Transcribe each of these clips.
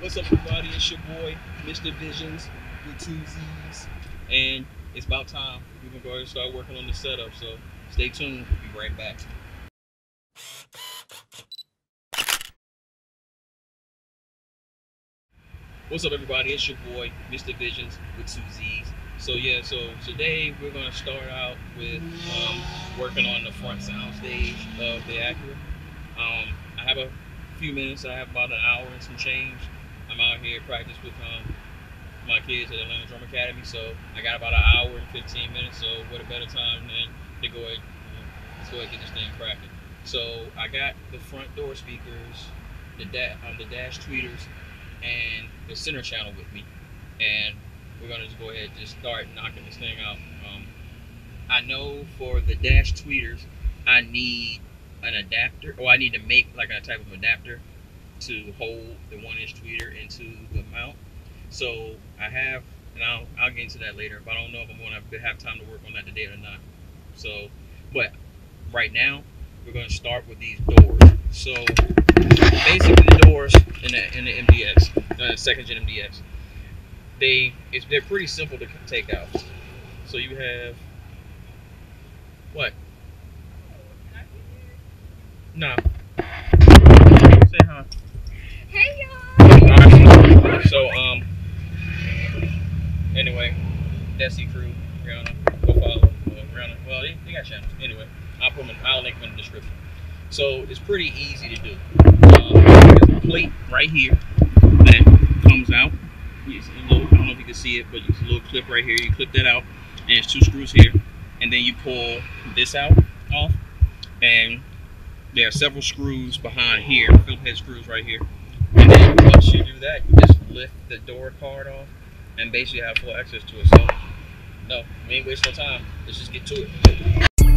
What's up, everybody? It's your boy, Mr. ViZionZ, with two Z's, and it's about time. We're gonna go ahead and start working on the setup. So stay tuned. We'll be right back. What's up, everybody? It's your boy, Mr. ViZionZ, with two Z's. So yeah, so today we're gonna start out with um, working on the front sound stage of the Acura. Um, I have a few minutes. I have about an hour and some change. I'm out here practice with um, my kids at Atlanta Drum Academy, so I got about an hour and 15 minutes. So what a better time than to go ahead, you know, let's go ahead and get this thing cracking. So I got the front door speakers, the da- um, the dash tweeters, and the center channel with me, and we're gonna just go ahead and just start knocking this thing out. Um, I know for the dash tweeters, I need an adapter, or I need to make like a type of adapter to hold the one inch tweeter into the mount. So I have, and I'll, I'll get into that later, but I don't know if I'm gonna have time to work on that today or not. So, but right now, we're gonna start with these doors. So basically the doors in the, in the MDX, uh, second gen MDX, they, it's, they're pretty simple to take out. So you have, what? No. Say hi. Hey y'all! Alright. So um. Anyway, Desi Crew, Rihanna, go follow. Uh, Rihanna, well, they, they got channels. Anyway, I'll put them. I'll link them in the description. So it's pretty easy to do. Um, there's a plate right here that comes out. It's a little, I don't know if you can see it, but it's a little clip right here. You clip that out, and there's two screws here, and then you pull this out off, and there are several screws behind here, Phillips head screws right here. And then once you do that, you just lift the door card off and basically have full access to it. So, no, we ain't wasting no time. Let's just get to it.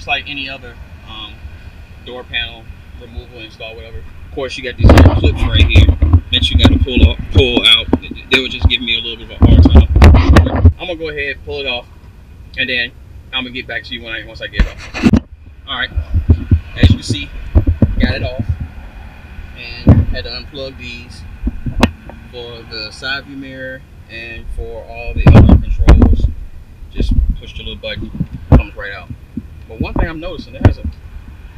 Just like any other um, door panel removal install, whatever. Of course, you got these clips right here that you got to pull off, pull out. They were just giving me a little bit of a hard time. I'm gonna go ahead, pull it off, and then I'm gonna get back to you when I once I get off. All right. As you can see, got it off, and had to unplug these for the side view mirror and for all the other controls. Just push the little button, comes right out. But one thing I'm noticing, it has a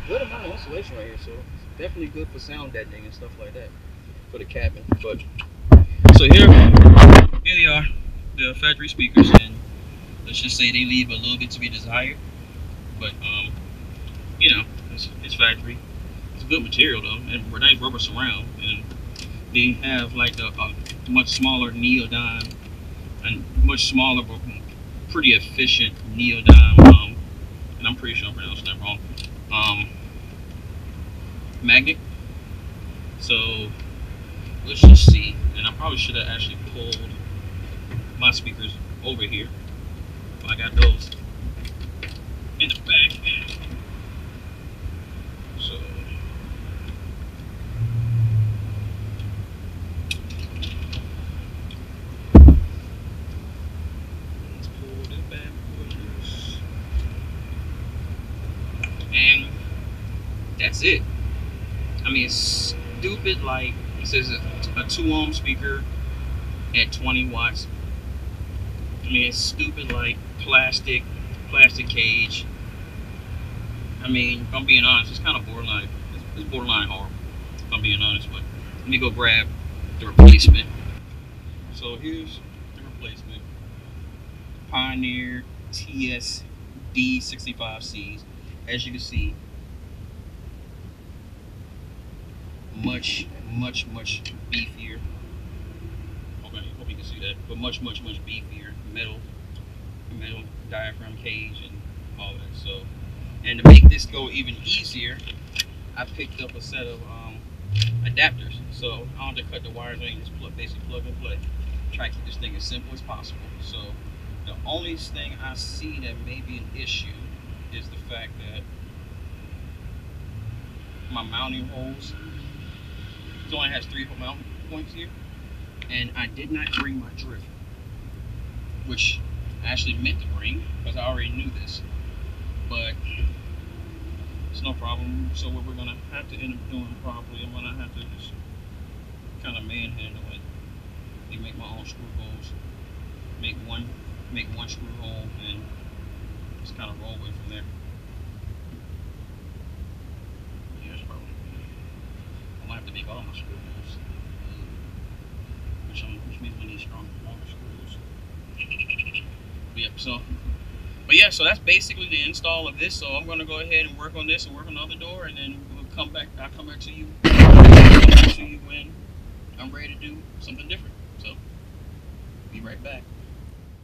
good amount of insulation right here, so definitely good for sound deadening and stuff like that for the cabin. But so here, here they are, the factory speakers, and let's just say they leave a little bit to be desired. But um, you know, it's, it's factory. It's a good material though, and nice rubber surround, and they have like a, a much smaller neodyne and much smaller but pretty efficient neodyne pretty sure I'm pronouncing that wrong. Um, magnet. So let's just see. And I probably should have actually pulled my speakers over here. But I got those in the back. So let's pull the backwards. And it. I mean, it's stupid like this is a, a two ohm speaker at 20 watts. I mean, it's stupid like plastic, plastic cage. I mean, if I'm being honest, it's kind of borderline. It's, borderline horrible. If I'm being honest, but let me go grab the replacement. So here's the replacement. Pioneer TSD 65Cs. As you can see, much, much, much beefier. Okay, hope you can see that. But much, much, much beefier. Metal, metal diaphragm cage and all that. So, and to make this go even easier, I picked up a set of um, adapters. So I don't have to cut the wires. I can just plug, basically plug and play. Try to keep this thing as simple as possible. So the only thing I see that may be an issue is the fact that my mounting holes only has three mounting points here, and I did not bring my drift, which I actually meant to bring because I already knew this, but it's no problem. So what we're gonna have to end up doing probably, I'm gonna have to just kind of manhandle it and make my own screw holes, make one, make one screw hole, and just kind of roll away from there. Yeah, that's probably. I might have to make all my screw holes. Which, which means we need strong, longer screws. But yep, so. But yeah, so that's basically the install of this. So I'm going to go ahead and work on this and work on the other door, and then we'll come back. I'll come back to you. Back to you when I'm ready to do something different. So, be right back.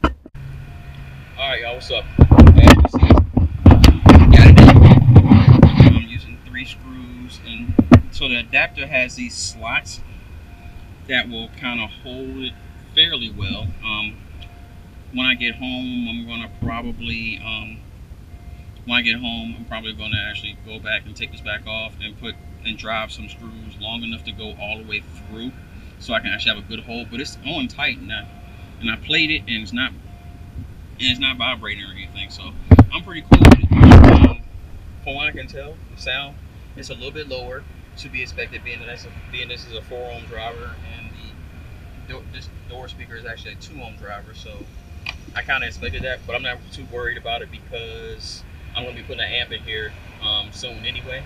All right, y'all. What's up? As you see, got it in. I'm using three screws, and so the adapter has these slots that will kind of hold it fairly well. Um, when I get home, I'm gonna probably um, when I get home, I'm probably gonna actually go back and take this back off and put and drive some screws long enough to go all the way through, so I can actually have a good hold. But it's on tight now, and I played it, and it's not and it's not vibrating or anything, so I'm pretty cool with it. Um, from what I can tell, the sound it's a little bit lower to be expected, being that being this is a four ohm driver and the door, this door speaker is actually a two ohm driver, so I kind of expected that, but I'm not too worried about it because I'm to be putting an amp in here um, soon anyway,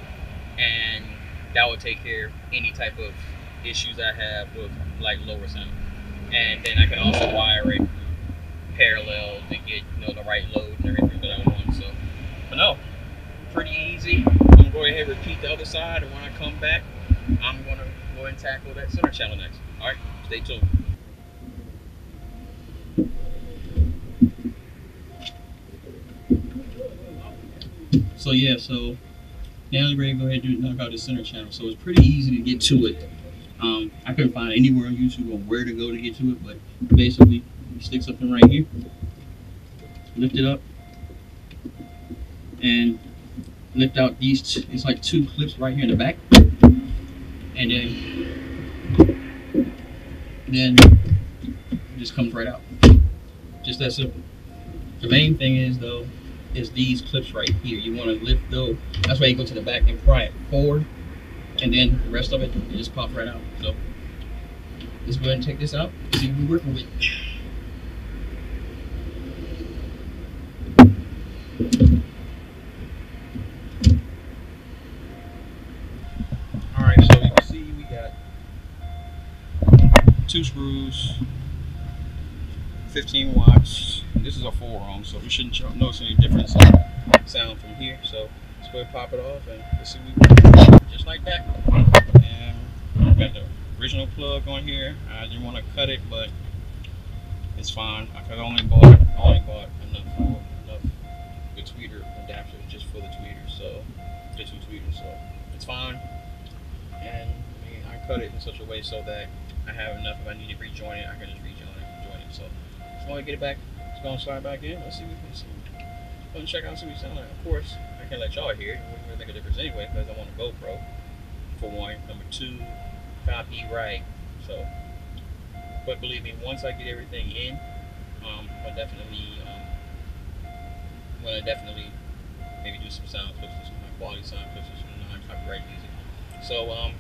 and that will take care of any type of issues I have with like lower sound. And then I can also wire it parallel to get you know the right load and everything that I want. So, but no, pretty easy. I'm gonna go ahead and repeat the other side, and when I come back, I'm gonna go and tackle that center channel next. All right, stay tuned. So yeah, so now we're ready to go ahead and do knock out the center channel. So it's pretty easy to get to it. Um, I couldn't find anywhere on YouTube on where to go to get to it, but basically you stick something right here, lift it up, and lift out these. It's like two clips right here in the back, and then then it just comes right out. Just that simple. The main thing is though, is these clips right here. You want to lift those. That's why you go to the back and pry it forward, and then the rest of it, it just pops right out. So let's go ahead and take this out. See what we're working with. All right, so you can see we got two screws, 15 watts. This is a four ohm, so we shouldn't notice any difference in sound from here. So let's go ahead and pop it off and let's see we. Just like that. And we got the original plug on here. I didn't want to cut it, but it's fine. I could only bought only bought enough enough a tweeter adapter just for the tweeters, so the two tweeters, so it's fine. And I cut it in such a way so that I have enough. If I need to rejoin it, I can just rejoin it, join it. So just want to get it back. Just gonna slide back in. Let's see what we can see. Let's check out see what we sound like. Of course, I can't let y'all hear. It wouldn't really make a difference anyway because I want a GoPro for one. Number two, copyright. So, but believe me, once I get everything in, um, I'll definitely, um, I'm gonna definitely maybe do some sound clips, some high quality sound clips, some non-copyright music. So, um,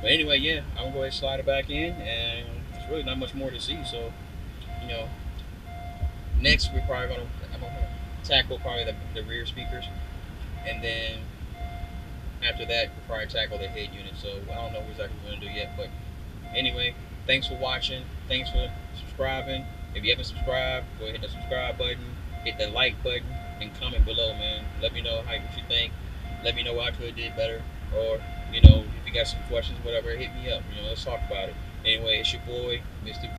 but anyway, yeah, I'm gonna go ahead and slide it back in, and there's really not much more to see. So, you know, next we're probably gonna, I'm gonna tackle probably the, the rear speakers, and then after that we'll probably tackle the head unit. So I don't know exactly what we're gonna do yet, but anyway, thanks for watching. Thanks for subscribing. If you haven't subscribed, go ahead and hit the subscribe button, hit the like button, and comment below, man. Let me know how what you think. Let me know what I could have did better, or you know, if you got some questions, whatever, hit me up. You know, let's talk about it. Anyway, it's your boy, Mr.